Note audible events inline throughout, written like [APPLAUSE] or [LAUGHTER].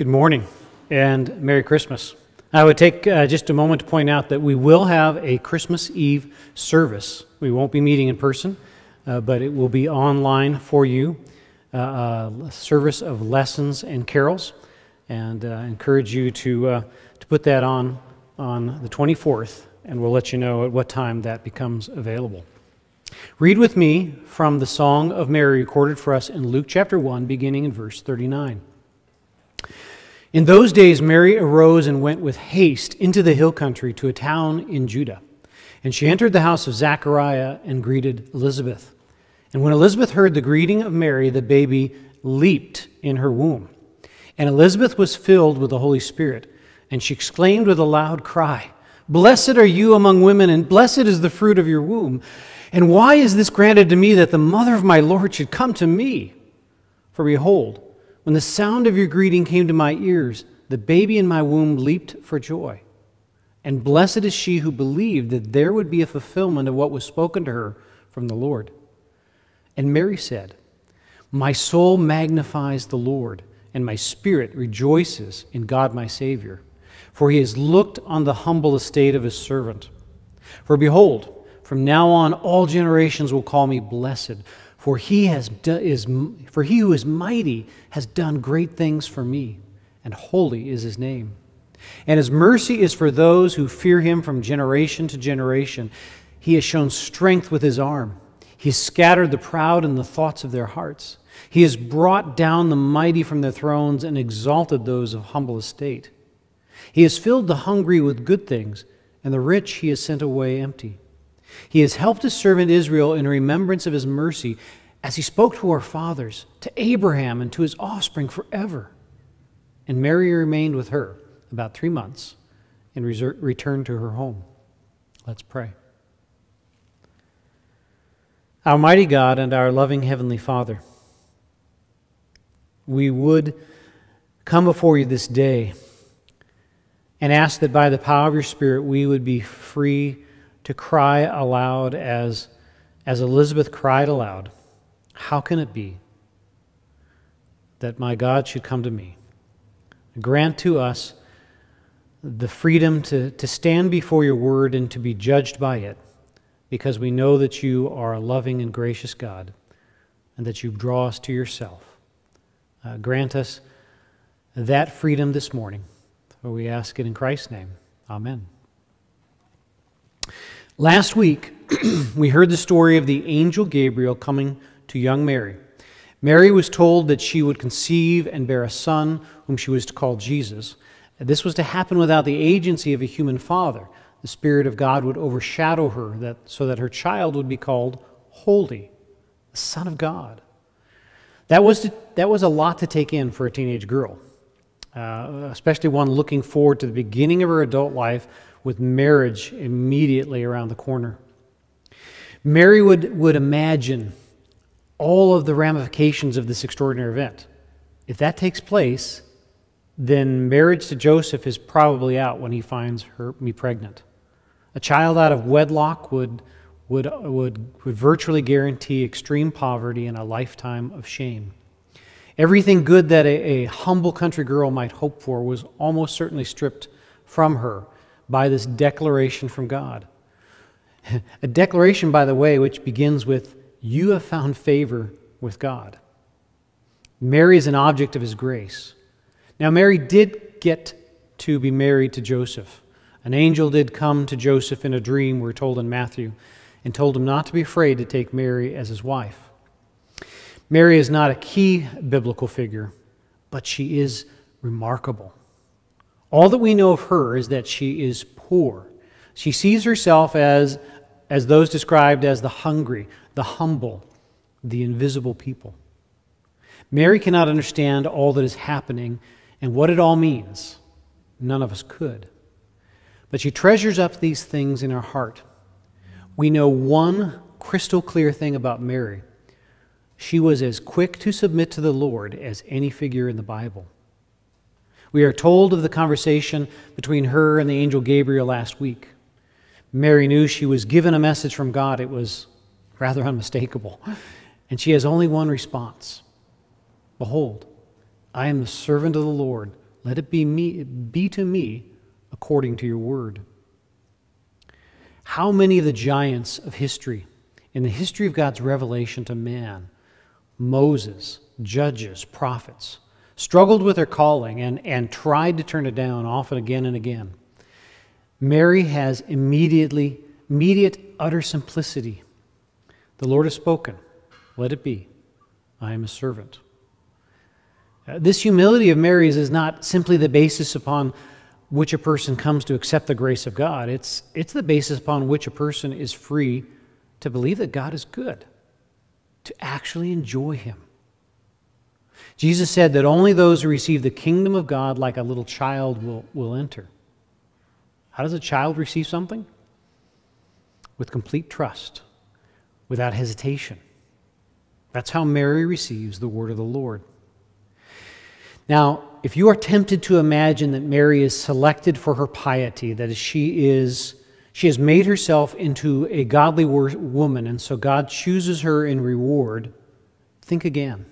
Good morning and Merry Christmas. I would take uh, just a moment to point out that we will have a Christmas Eve service. We won't be meeting in person, uh, but it will be online for you. Uh, a service of lessons and carols, and uh, encourage you to, uh, to put that on on the 24th, and we'll let you know at what time that becomes available. Read with me from the Song of Mary recorded for us in Luke chapter 1, beginning in verse 39. In those days, Mary arose and went with haste into the hill country to a town in Judah. And she entered the house of Zachariah and greeted Elizabeth. And when Elizabeth heard the greeting of Mary, the baby leaped in her womb. And Elizabeth was filled with the Holy Spirit, and she exclaimed with a loud cry, Blessed are you among women, and blessed is the fruit of your womb. And why is this granted to me that the mother of my Lord should come to me? For behold, when the sound of your greeting came to my ears, the baby in my womb leaped for joy. And blessed is she who believed that there would be a fulfillment of what was spoken to her from the Lord. And Mary said, My soul magnifies the Lord, and my spirit rejoices in God my Savior, for he has looked on the humble estate of his servant. For behold, from now on all generations will call me blessed. For he, has is, for he who is mighty has done great things for me, and holy is his name. And his mercy is for those who fear him from generation to generation. He has shown strength with his arm. He has scattered the proud in the thoughts of their hearts. He has brought down the mighty from their thrones and exalted those of humble estate. He has filled the hungry with good things, and the rich he has sent away empty. He has helped his servant Israel in remembrance of his mercy, as he spoke to our fathers, to Abraham, and to his offspring forever. And Mary remained with her about three months and returned to her home. Let's pray. Our mighty God and our loving Heavenly Father, we would come before you this day and ask that by the power of your Spirit we would be free to cry aloud as, as Elizabeth cried aloud How can it be that my God should come to me? Grant to us the freedom to, to stand before your word and to be judged by it, because we know that you are a loving and gracious God and that you draw us to yourself. Uh, grant us that freedom this morning. For we ask it in Christ's name. Amen. Last week, [CLEARS THROAT] we heard the story of the angel Gabriel coming to young Mary. Mary was told that she would conceive and bear a son whom she was to call Jesus. This was to happen without the agency of a human father. The Spirit of God would overshadow her that, so that her child would be called holy, the Son of God. That was, to, that was a lot to take in for a teenage girl, uh, especially one looking forward to the beginning of her adult life with marriage immediately around the corner. Mary would, would imagine all of the ramifications of this extraordinary event. If that takes place, then marriage to Joseph is probably out when he finds her me pregnant. A child out of wedlock would, would, would, would virtually guarantee extreme poverty and a lifetime of shame. Everything good that a, a humble country girl might hope for was almost certainly stripped from her by this declaration from God. A declaration, by the way, which begins with, You have found favor with God. Mary is an object of his grace. Now, Mary did get to be married to Joseph. An angel did come to Joseph in a dream, we're told in Matthew, and told him not to be afraid to take Mary as his wife. Mary is not a key biblical figure, but she is remarkable. All that we know of her is that she is poor. She sees herself as, as those described as the hungry, the humble, the invisible people. Mary cannot understand all that is happening and what it all means. None of us could. But she treasures up these things in her heart. We know one crystal clear thing about Mary she was as quick to submit to the Lord as any figure in the Bible. We are told of the conversation between her and the angel Gabriel last week. Mary knew she was given a message from God. It was rather [LAUGHS] unmistakable. And she has only one response Behold, I am the servant of the Lord. Let it be, me, be to me according to your word. How many of the giants of history, in the history of God's revelation to man, Moses, judges, prophets, struggled with her calling and, and tried to turn it down often again and again. Mary has immediately, immediate, utter simplicity. The Lord has spoken. Let it be. I am a servant. Uh, this humility of Mary's is not simply the basis upon which a person comes to accept the grace of God. It's, it's the basis upon which a person is free to believe that God is good, to actually enjoy Him. Jesus said that only those who receive the kingdom of God like a little child will, will enter. How does a child receive something? With complete trust, without hesitation. That's how Mary receives the word of the Lord. Now, if you are tempted to imagine that Mary is selected for her piety, that she is she has made herself into a godly woman, and so God chooses her in reward, think again.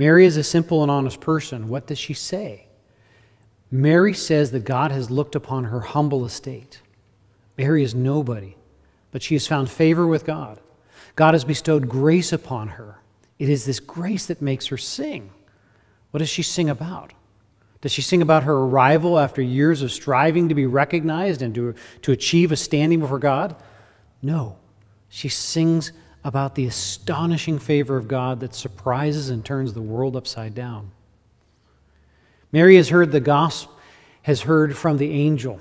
Mary is a simple and honest person. What does she say? Mary says that God has looked upon her humble estate. Mary is nobody, but she has found favor with God. God has bestowed grace upon her. It is this grace that makes her sing. What does she sing about? Does she sing about her arrival after years of striving to be recognized and to, to achieve a standing before God? No. She sings about the astonishing favor of God that surprises and turns the world upside down. Mary has heard the gospel, has heard from the angel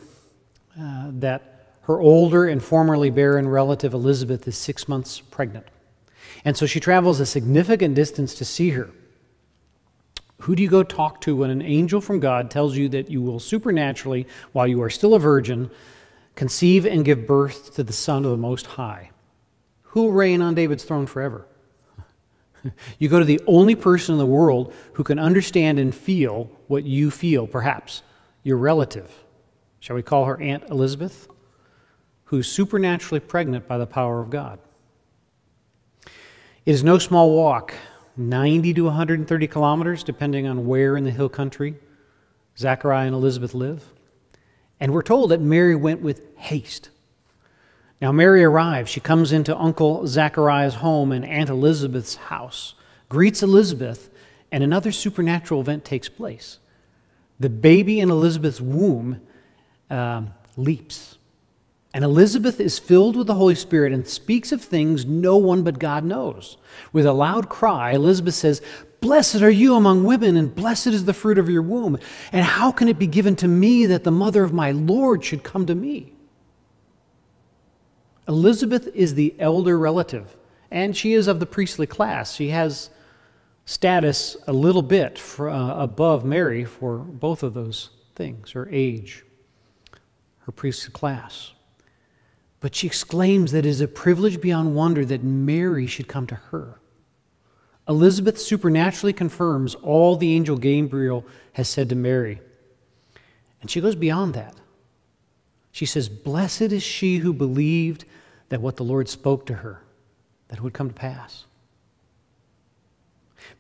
uh, that her older and formerly barren relative Elizabeth is six months pregnant. And so she travels a significant distance to see her. Who do you go talk to when an angel from God tells you that you will supernaturally, while you are still a virgin, conceive and give birth to the Son of the Most High? Who will reign on David's throne forever? [LAUGHS] you go to the only person in the world who can understand and feel what you feel, perhaps your relative. Shall we call her Aunt Elizabeth? Who's supernaturally pregnant by the power of God. It is no small walk 90 to 130 kilometers, depending on where in the hill country Zachariah and Elizabeth live. And we're told that Mary went with haste. Now, Mary arrives. She comes into Uncle Zachariah's home and Aunt Elizabeth's house, greets Elizabeth, and another supernatural event takes place. The baby in Elizabeth's womb um, leaps. And Elizabeth is filled with the Holy Spirit and speaks of things no one but God knows. With a loud cry, Elizabeth says, Blessed are you among women, and blessed is the fruit of your womb. And how can it be given to me that the mother of my Lord should come to me? Elizabeth is the elder relative, and she is of the priestly class. She has status a little bit for, uh, above Mary for both of those things her age, her priestly class. But she exclaims that it is a privilege beyond wonder that Mary should come to her. Elizabeth supernaturally confirms all the angel Gabriel has said to Mary. And she goes beyond that. She says, Blessed is she who believed that what the Lord spoke to her, that it would come to pass.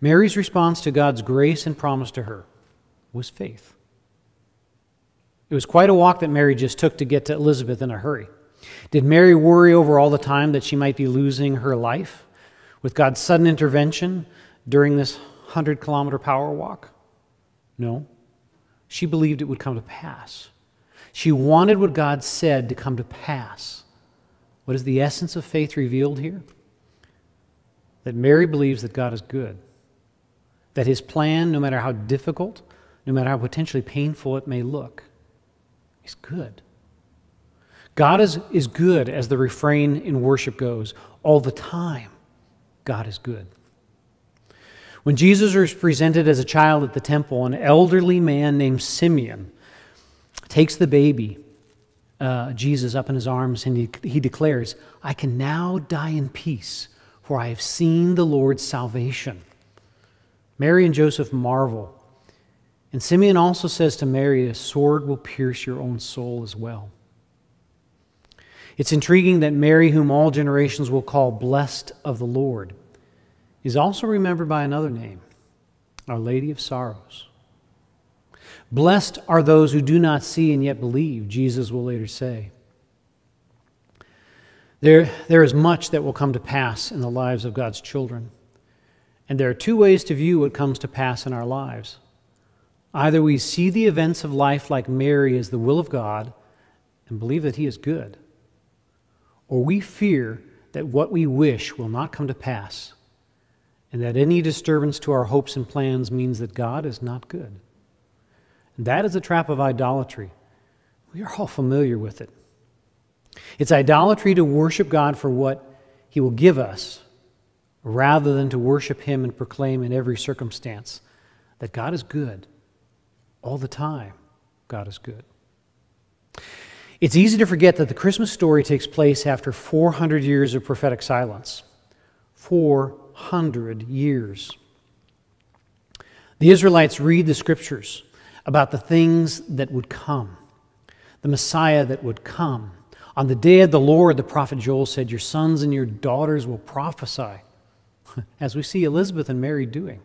Mary's response to God's grace and promise to her was faith. It was quite a walk that Mary just took to get to Elizabeth in a hurry. Did Mary worry over all the time that she might be losing her life with God's sudden intervention during this 100 kilometer power walk? No. She believed it would come to pass. She wanted what God said to come to pass. What is the essence of faith revealed here? That Mary believes that God is good, that his plan, no matter how difficult, no matter how potentially painful it may look, is good. God is, is good, as the refrain in worship goes, all the time. God is good. When Jesus was presented as a child at the temple, an elderly man named Simeon takes the baby, uh, Jesus, up in his arms and he, he declares, I can now die in peace, for I have seen the Lord's salvation. Mary and Joseph marvel. And Simeon also says to Mary, A sword will pierce your own soul as well. It's intriguing that Mary, whom all generations will call blessed of the Lord, is also remembered by another name, Our Lady of Sorrows. Blessed are those who do not see and yet believe, Jesus will later say. There, there is much that will come to pass in the lives of God's children. And there are two ways to view what comes to pass in our lives. Either we see the events of life like Mary as the will of God and believe that He is good, or we fear that what we wish will not come to pass, and that any disturbance to our hopes and plans means that God is not good. That is a trap of idolatry. We are all familiar with it. It's idolatry to worship God for what He will give us rather than to worship Him and proclaim in every circumstance that God is good. All the time, God is good. It's easy to forget that the Christmas story takes place after 400 years of prophetic silence. 400 years. The Israelites read the scriptures about the things that would come, the Messiah that would come. On the day of the Lord, the prophet Joel said, Your sons and your daughters will prophesy, [LAUGHS] as we see Elizabeth and Mary doing.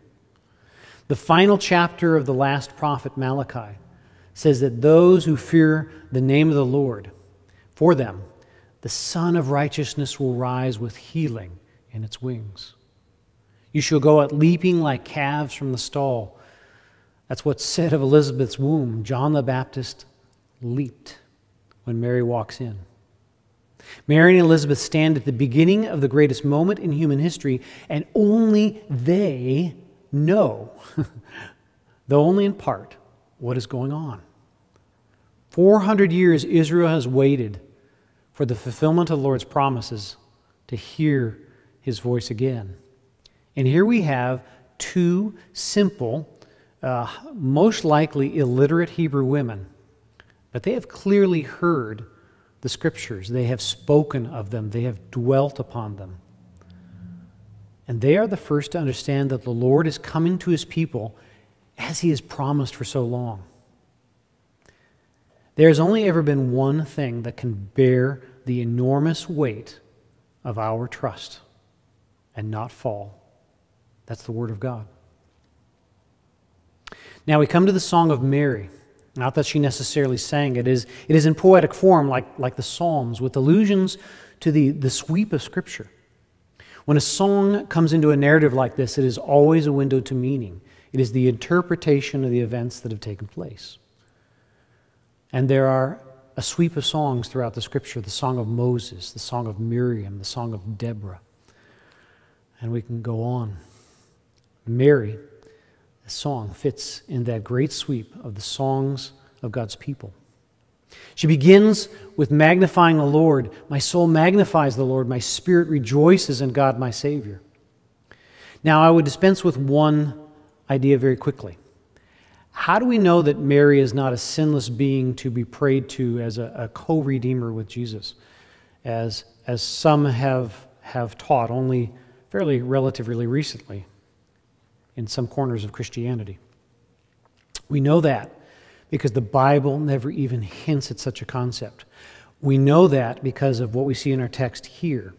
The final chapter of the last prophet, Malachi, says that those who fear the name of the Lord, for them, the Sun of Righteousness will rise with healing in its wings. You shall go out leaping like calves from the stall. That's what's said of Elizabeth's womb. John the Baptist leaped when Mary walks in. Mary and Elizabeth stand at the beginning of the greatest moment in human history, and only they know, [LAUGHS] though only in part, what is going on. 400 years Israel has waited for the fulfillment of the Lord's promises to hear his voice again. And here we have two simple, uh, most likely illiterate Hebrew women, but they have clearly heard the scriptures. They have spoken of them, they have dwelt upon them. And they are the first to understand that the Lord is coming to his people as he has promised for so long. There has only ever been one thing that can bear the enormous weight of our trust and not fall. That's the Word of God. Now we come to the Song of Mary. Not that she necessarily sang it is, it is in poetic form, like, like the Psalms, with allusions to the, the sweep of Scripture. When a song comes into a narrative like this, it is always a window to meaning. It is the interpretation of the events that have taken place. And there are a sweep of songs throughout the scripture the song of Moses, the song of Miriam, the song of Deborah. And we can go on. Mary, the song, fits in that great sweep of the songs of God's people. She begins with magnifying the Lord. My soul magnifies the Lord. My spirit rejoices in God, my Savior. Now, I would dispense with one idea very quickly. How do we know that Mary is not a sinless being to be prayed to as a, a co redeemer with Jesus, as, as some have, have taught only fairly relatively recently in some corners of Christianity? We know that because the Bible never even hints at such a concept. We know that because of what we see in our text here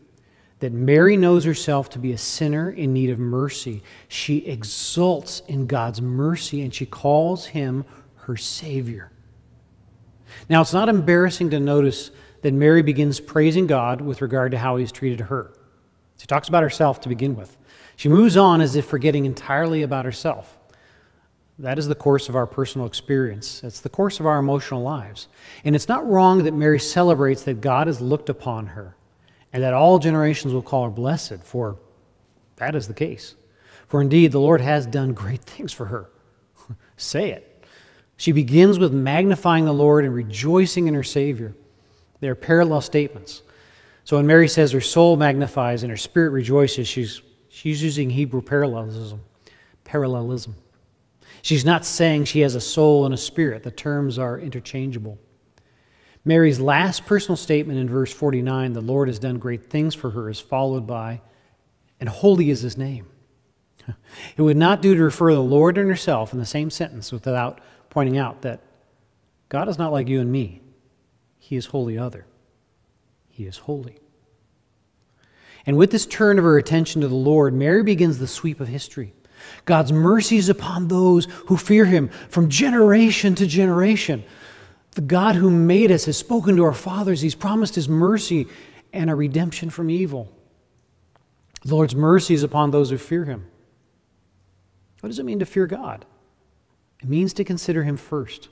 that Mary knows herself to be a sinner in need of mercy. She exults in God's mercy and she calls him her Savior. Now, it's not embarrassing to notice that Mary begins praising God with regard to how he's treated her. She talks about herself to begin with. She moves on as if forgetting entirely about herself. That is the course of our personal experience. It's the course of our emotional lives. And it's not wrong that Mary celebrates that God has looked upon her and that all generations will call her blessed, for that is the case. For indeed, the Lord has done great things for her. [LAUGHS] Say it. She begins with magnifying the Lord and rejoicing in her Savior. They are parallel statements. So when Mary says her soul magnifies and her spirit rejoices, she's, she's using Hebrew parallelism. Parallelism. She's not saying she has a soul and a spirit. The terms are interchangeable. Mary's last personal statement in verse 49, the Lord has done great things for her, is followed by, and holy is his name. [LAUGHS] It would not do to refer the Lord and herself in the same sentence without pointing out that God is not like you and me. He is wholly other. He is holy. And with this turn of her attention to the Lord, Mary begins the sweep of history. God's mercy is upon those who fear him from generation to generation. The God who made us has spoken to our fathers. He's promised his mercy and a redemption from evil. The Lord's mercy is upon those who fear him. What does it mean to fear God? It means to consider him first.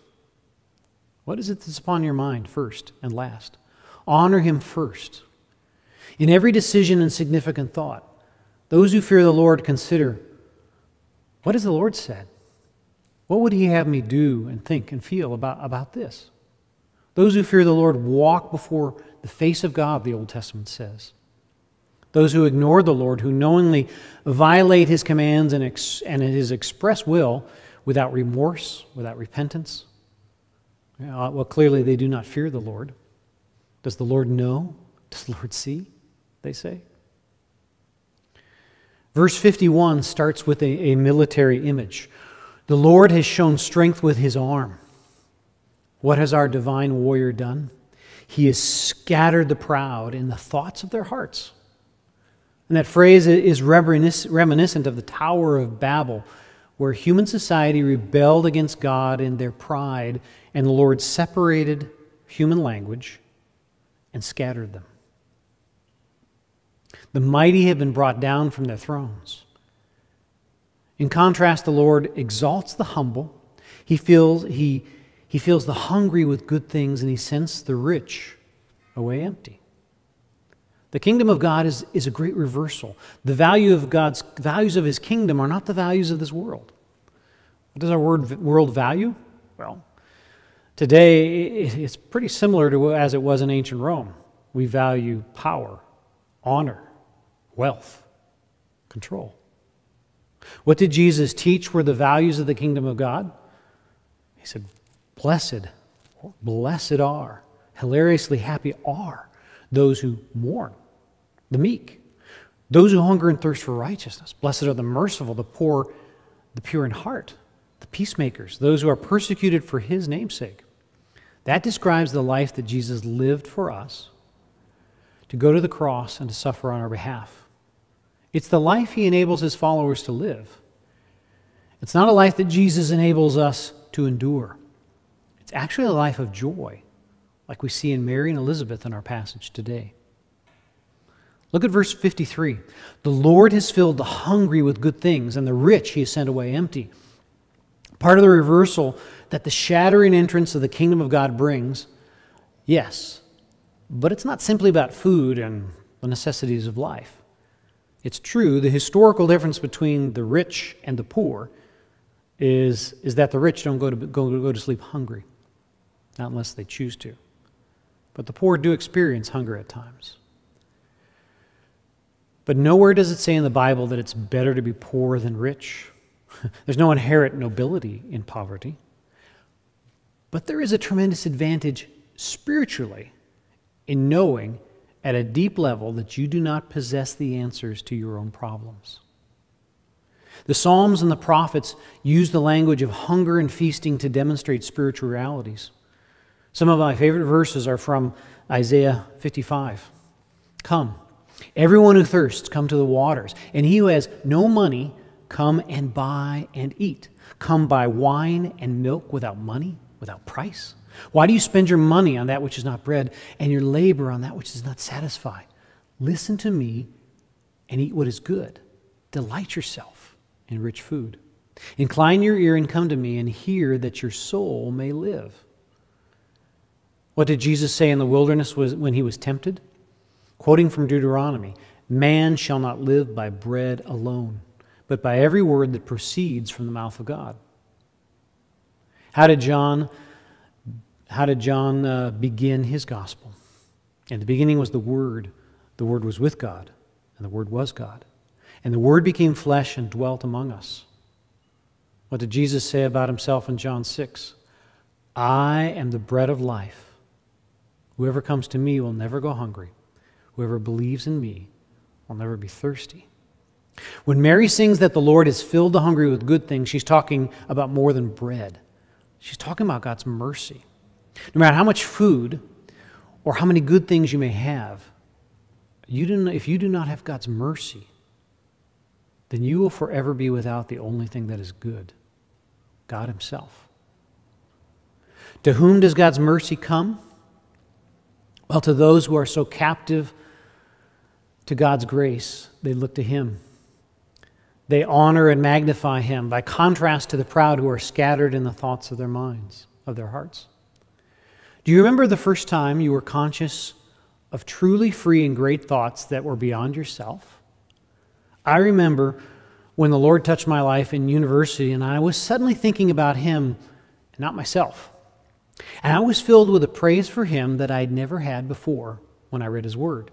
What is it that's upon your mind first and last? Honor him first. In every decision and significant thought, those who fear the Lord consider what has the Lord said? What would he have me do and think and feel about, about this? Those who fear the Lord walk before the face of God, the Old Testament says. Those who ignore the Lord, who knowingly violate his commands and, ex- and his express will without remorse, without repentance, uh, well, clearly they do not fear the Lord. Does the Lord know? Does the Lord see? They say. Verse 51 starts with a, a military image. The Lord has shown strength with his arm. What has our divine warrior done? He has scattered the proud in the thoughts of their hearts. And that phrase is reminiscent of the Tower of Babel, where human society rebelled against God in their pride, and the Lord separated human language and scattered them. The mighty have been brought down from their thrones. In contrast, the Lord exalts the humble. He feels, he, he fills the hungry with good things, and he sends the rich away empty. The kingdom of God is, is a great reversal. The value of God's values of his kingdom are not the values of this world. What does our word, world value? Well, today it's pretty similar to as it was in ancient Rome. We value power, honor, wealth, control. What did Jesus teach were the values of the kingdom of God? He said, Blessed, blessed are, hilariously happy are those who mourn, the meek, those who hunger and thirst for righteousness. Blessed are the merciful, the poor, the pure in heart, the peacemakers, those who are persecuted for his namesake. That describes the life that Jesus lived for us to go to the cross and to suffer on our behalf. It's the life he enables his followers to live. It's not a life that Jesus enables us to endure. It's actually a life of joy, like we see in Mary and Elizabeth in our passage today. Look at verse 53. The Lord has filled the hungry with good things, and the rich he has sent away empty. Part of the reversal that the shattering entrance of the kingdom of God brings, yes, but it's not simply about food and the necessities of life. It's true, the historical difference between the rich and the poor is, is that the rich don't go to, go, go to sleep hungry, not unless they choose to. But the poor do experience hunger at times. But nowhere does it say in the Bible that it's better to be poor than rich. [LAUGHS] There's no inherent nobility in poverty. But there is a tremendous advantage spiritually in knowing at a deep level that you do not possess the answers to your own problems. The Psalms and the prophets use the language of hunger and feasting to demonstrate spiritual realities. Some of my favorite verses are from Isaiah 55. Come, everyone who thirsts, come to the waters, and he who has no money, come and buy and eat. Come buy wine and milk without money, without price. Why do you spend your money on that which is not bread and your labor on that which does not satisfy? Listen to me and eat what is good. Delight yourself in rich food. Incline your ear and come to me and hear that your soul may live. What did Jesus say in the wilderness when he was tempted? Quoting from Deuteronomy Man shall not live by bread alone, but by every word that proceeds from the mouth of God. How did John how did John uh, begin his gospel? In the beginning was the Word. The Word was with God, and the Word was God. And the Word became flesh and dwelt among us. What did Jesus say about himself in John 6? I am the bread of life. Whoever comes to me will never go hungry. Whoever believes in me will never be thirsty. When Mary sings that the Lord has filled the hungry with good things, she's talking about more than bread. She's talking about God's mercy. No matter how much food or how many good things you may have, you do not, if you do not have God's mercy, then you will forever be without the only thing that is good God Himself. To whom does God's mercy come? Well, to those who are so captive to God's grace, they look to Him. They honor and magnify Him by contrast to the proud who are scattered in the thoughts of their minds, of their hearts. Do you remember the first time you were conscious of truly free and great thoughts that were beyond yourself? I remember when the Lord touched my life in university and I was suddenly thinking about Him and not myself. And I was filled with a praise for Him that I'd never had before when I read His Word.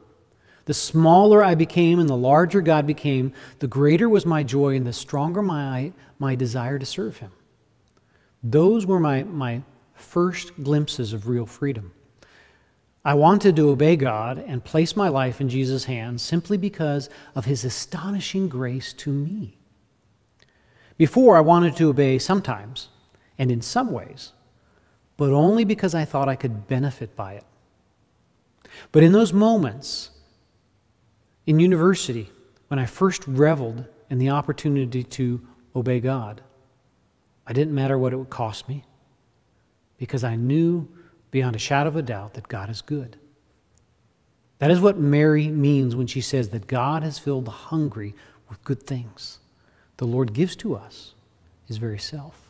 The smaller I became and the larger God became, the greater was my joy and the stronger my, my desire to serve Him. Those were my, my first glimpses of real freedom. I wanted to obey God and place my life in Jesus' hands simply because of his astonishing grace to me. Before, I wanted to obey sometimes and in some ways, but only because I thought I could benefit by it. But in those moments in university, when I first reveled in the opportunity to obey God, I didn't matter what it would cost me because I knew beyond a shadow of a doubt that God is good. That is what Mary means when she says that God has filled the hungry with good things. The Lord gives to us his very self.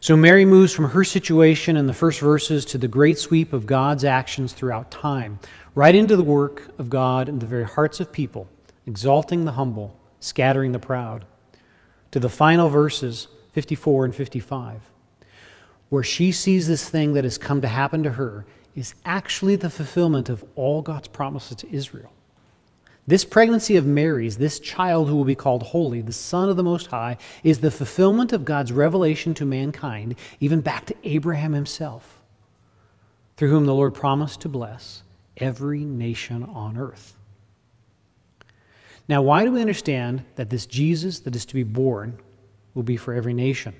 So Mary moves from her situation in the first verses to the great sweep of God's actions throughout time, right into the work of God in the very hearts of people, exalting the humble, scattering the proud, to the final verses 54 and 55 where she sees this thing that has come to happen to her is actually the fulfillment of all God's promises to Israel. This pregnancy of Mary's, this child who will be called holy, the Son of the Most High, is the fulfillment of God's revelation to mankind, even back to Abraham himself, through whom the Lord promised to bless every nation on earth. Now, why do we understand that this Jesus that is to be born will be for every nation?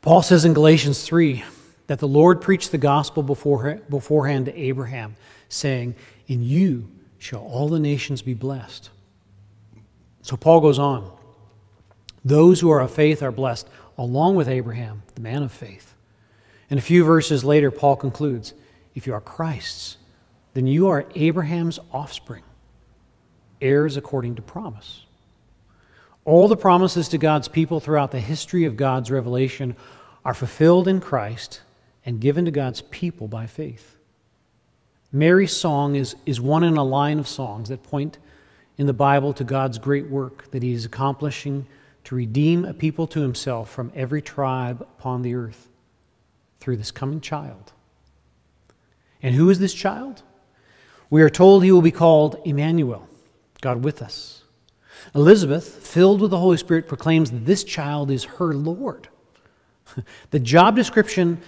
Paul says in Galatians 3 that the Lord preached the gospel beforehand to Abraham, saying, In you shall all the nations be blessed. So Paul goes on. Those who are of faith are blessed, along with Abraham, the man of faith. And a few verses later, Paul concludes If you are Christ's, then you are Abraham's offspring, heirs according to promise. All the promises to God's people throughout the history of God's revelation are fulfilled in Christ and given to God's people by faith. Mary's song is, is one in a line of songs that point in the Bible to God's great work that He is accomplishing to redeem a people to Himself from every tribe upon the earth through this coming child. And who is this child? We are told He will be called Emmanuel, God with us. Elizabeth, filled with the Holy Spirit, proclaims that this child is her Lord. [LAUGHS] the job description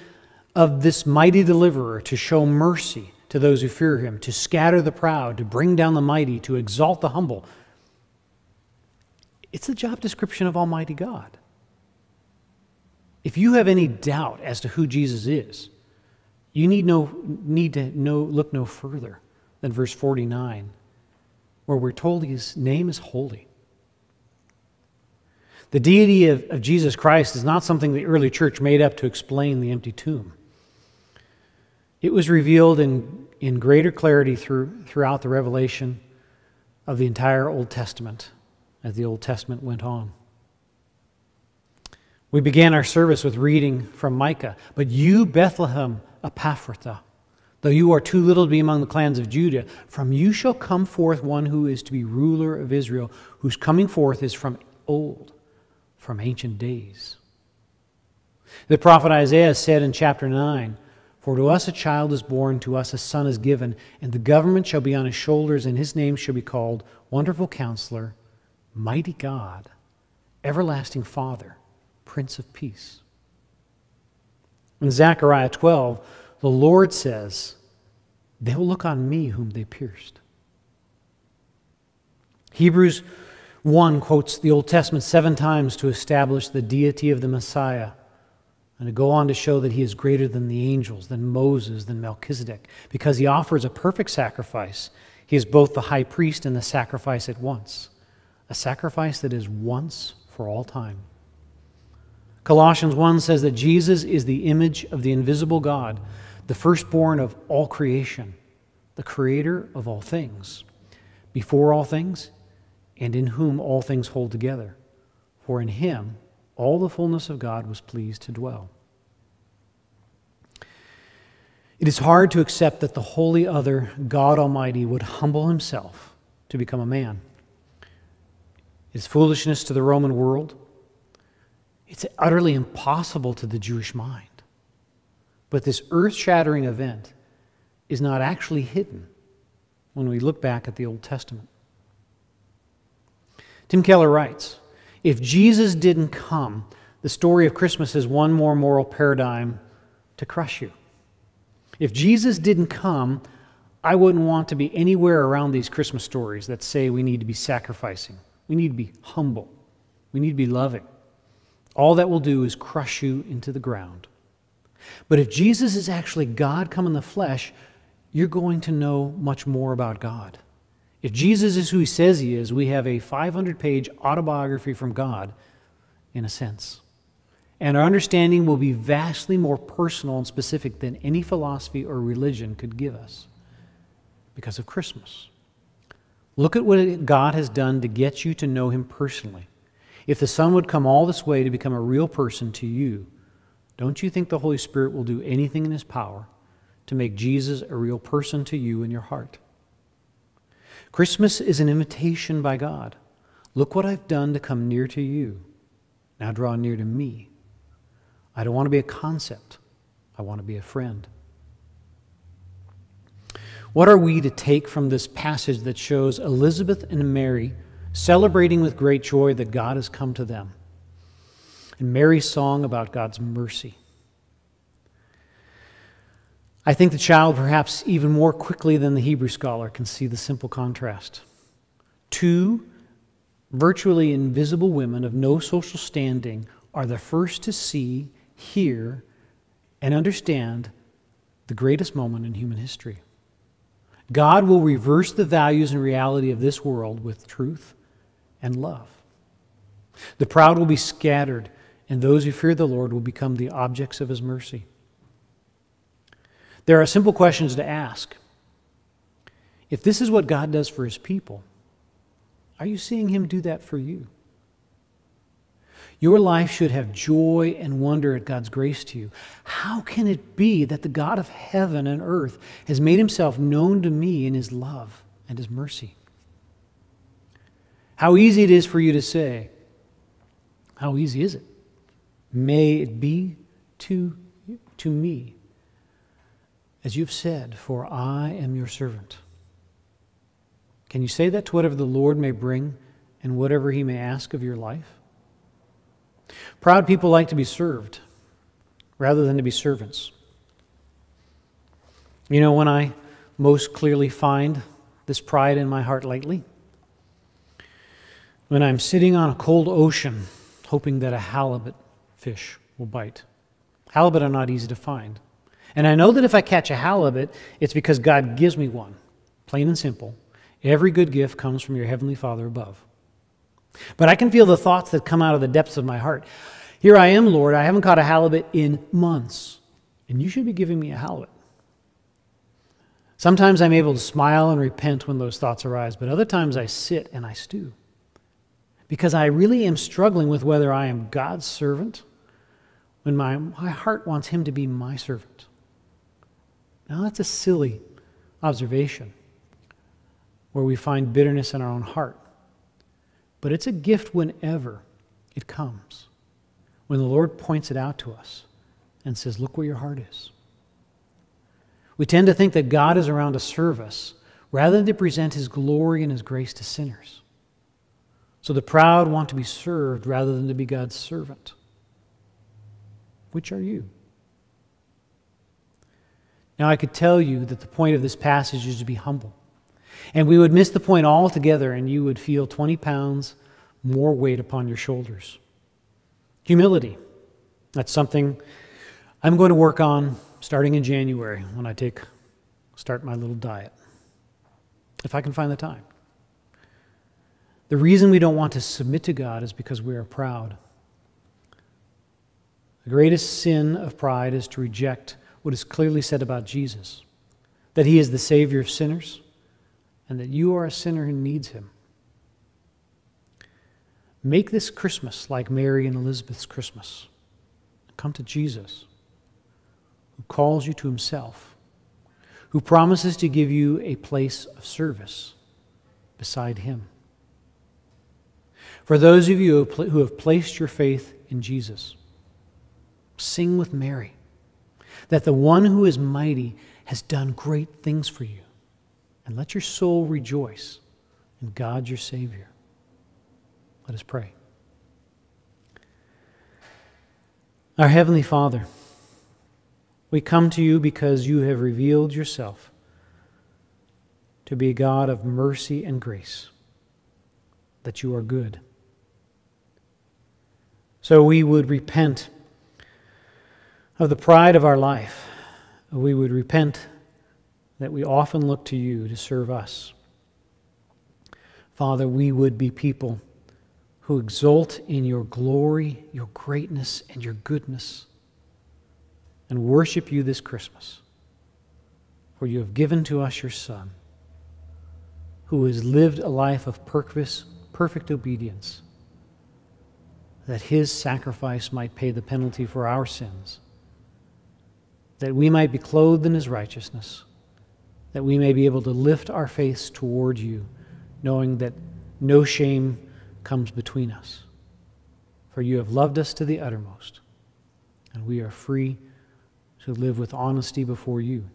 of this mighty deliverer to show mercy to those who fear him, to scatter the proud, to bring down the mighty, to exalt the humble. It's the job description of Almighty God. If you have any doubt as to who Jesus is, you need, no, need to know, look no further than verse 49 where we're told his name is holy. The deity of, of Jesus Christ is not something the early church made up to explain the empty tomb. It was revealed in, in greater clarity through, throughout the revelation of the entire Old Testament as the Old Testament went on. We began our service with reading from Micah. But you, Bethlehem Ephrathah, Though you are too little to be among the clans of Judah, from you shall come forth one who is to be ruler of Israel, whose coming forth is from old, from ancient days. The prophet Isaiah said in chapter 9 For to us a child is born, to us a son is given, and the government shall be on his shoulders, and his name shall be called Wonderful Counselor, Mighty God, Everlasting Father, Prince of Peace. In Zechariah 12, the Lord says, They will look on me whom they pierced. Hebrews 1 quotes the Old Testament seven times to establish the deity of the Messiah and to go on to show that he is greater than the angels, than Moses, than Melchizedek, because he offers a perfect sacrifice. He is both the high priest and the sacrifice at once, a sacrifice that is once for all time. Colossians 1 says that Jesus is the image of the invisible God, the firstborn of all creation, the creator of all things, before all things, and in whom all things hold together. For in him all the fullness of God was pleased to dwell. It is hard to accept that the holy other, God Almighty, would humble himself to become a man. It is foolishness to the Roman world. It's utterly impossible to the Jewish mind. But this earth shattering event is not actually hidden when we look back at the Old Testament. Tim Keller writes If Jesus didn't come, the story of Christmas is one more moral paradigm to crush you. If Jesus didn't come, I wouldn't want to be anywhere around these Christmas stories that say we need to be sacrificing. We need to be humble. We need to be loving. All that will do is crush you into the ground. But if Jesus is actually God come in the flesh, you're going to know much more about God. If Jesus is who he says he is, we have a 500 page autobiography from God, in a sense and our understanding will be vastly more personal and specific than any philosophy or religion could give us because of Christmas. Look at what God has done to get you to know Him personally. If the Son would come all this way to become a real person to you, don't you think the Holy Spirit will do anything in His power to make Jesus a real person to you in your heart? Christmas is an invitation by God. Look what I've done to come near to you. Now draw near to me. I don't want to be a concept, I want to be a friend. What are we to take from this passage that shows Elizabeth and Mary celebrating with great joy that God has come to them? And Mary's song about God's mercy. I think the child, perhaps even more quickly than the Hebrew scholar, can see the simple contrast. Two virtually invisible women of no social standing are the first to see hear, and understand the greatest moment in human history. God will reverse the values and reality of this world with truth and love. The proud will be scattered, and those who fear the Lord will become the objects of his mercy. There are simple questions to ask. If this is what God does for his people, are you seeing him do that for you? Your life should have joy and wonder at God's grace to you. How can it be that the God of heaven and earth has made himself known to me in his love and his mercy? How easy it is for you to say, How easy is it? May it be to, to me, as you've said, for I am your servant. Can you say that to whatever the Lord may bring and whatever he may ask of your life? Proud people like to be served rather than to be servants. You know, when I most clearly find this pride in my heart lately? When I'm sitting on a cold ocean hoping that a halibut fish will bite. Halibut are not easy to find. And I know that if I catch a halibut, it's because God gives me one. Plain and simple. Every good gift comes from your Heavenly Father above. But I can feel the thoughts that come out of the depths of my heart. Here I am, Lord, I haven't caught a halibut in months, and you should be giving me a halibut. Sometimes I'm able to smile and repent when those thoughts arise, but other times I sit and I stew. Because I really am struggling with whether I am God's servant when my, my heart wants Him to be my servant. Now, that's a silly observation where we find bitterness in our own heart. But it's a gift whenever it comes. When the Lord points it out to us and says, Look where your heart is. We tend to think that God is around to serve us rather than to present his glory and his grace to sinners. So the proud want to be served rather than to be God's servant. Which are you? Now, I could tell you that the point of this passage is to be humble. And we would miss the point altogether, and you would feel 20 pounds more weight upon your shoulders. Humility. That's something I'm going to work on starting in January when I take start my little diet. if I can find the time. The reason we don't want to submit to God is because we are proud. The greatest sin of pride is to reject what is clearly said about Jesus that he is the Savior of sinners and that you are a sinner who needs him. Make this Christmas like Mary and Elizabeth's Christmas. Come to Jesus, who calls you to himself, who promises to give you a place of service beside him. For those of you who have placed your faith in Jesus, sing with Mary that the one who is mighty has done great things for you. And let your soul rejoice in God your Savior. Let us pray. Our Heavenly Father, we come to you because you have revealed yourself to be a God of mercy and grace, that you are good. So we would repent of the pride of our life. We would repent that we often look to you to serve us. Father, we would be people who exult in your glory, your greatness, and your goodness, and worship you this Christmas. For you have given to us your Son, who has lived a life of perfect obedience that his sacrifice might pay the penalty for our sins, that we might be clothed in his righteousness, that we may be able to lift our face toward you, knowing that no shame comes between us. For you have loved us to the uttermost, and we are free to live with honesty before you.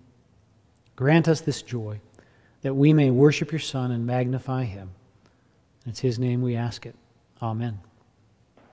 Grant us this joy, that we may worship your Son and magnify him. it's his name we ask it. Amen.